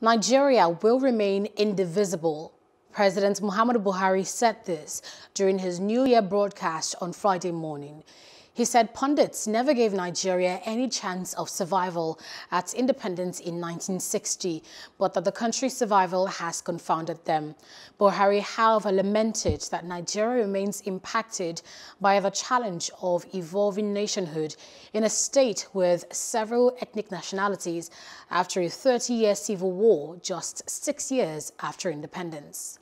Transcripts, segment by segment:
Nigeria will remain indivisible. President Muhammadu Buhari said this during his New Year broadcast on Friday morning. He said pundits never gave Nigeria any chance of survival at independence in 1960, but that the country's survival has confounded them. Buhari, however, lamented that Nigeria remains impacted by the challenge of evolving nationhood in a state with several ethnic nationalities after a 30-year civil war just six years after independence.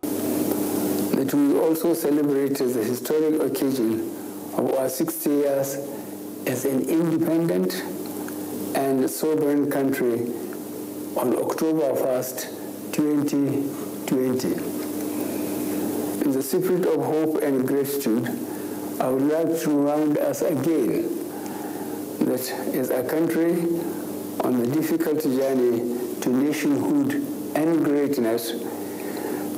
That we also celebrated the historic occasion our 60 years as an independent and sovereign country on October 1st, 2020. In the spirit of hope and gratitude, I would like to remind us again that as a country on the difficult journey to nationhood and greatness,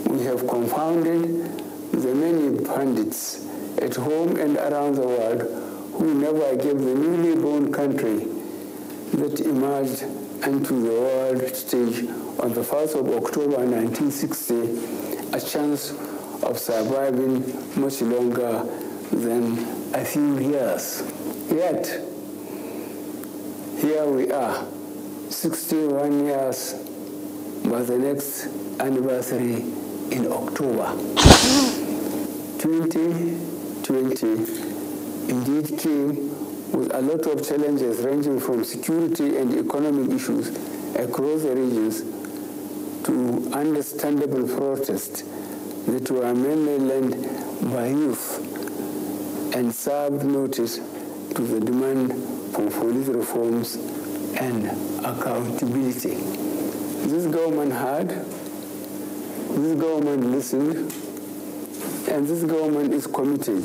we have confounded the many pundits at home and around the world who never gave the newly born country that emerged into the world stage on the 1st of October 1960 a chance of surviving much longer than a few years. Yet, here we are, 61 years by the next anniversary in October. 2020 indeed came with a lot of challenges ranging from security and economic issues across the regions to understandable protests that were mainly led by youth and served notice to the demand for police reforms and accountability. This government heard, this government listened, and this government is committed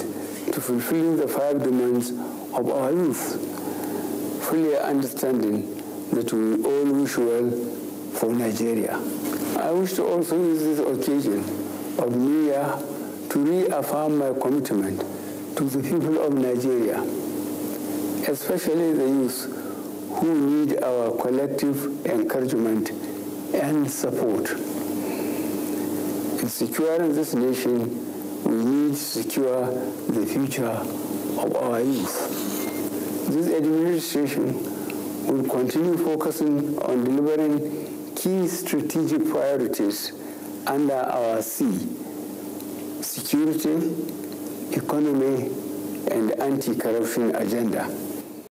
to fulfilling the five demands of our youth, fully understanding that we all wish well for Nigeria. I wish to also use this occasion of New Year to reaffirm my commitment to the people of Nigeria, especially the youth who need our collective encouragement and support. In securing this nation, we need to secure the future of our youth. This administration will continue focusing on delivering key strategic priorities under our C, security, economy, and anti-corruption agenda.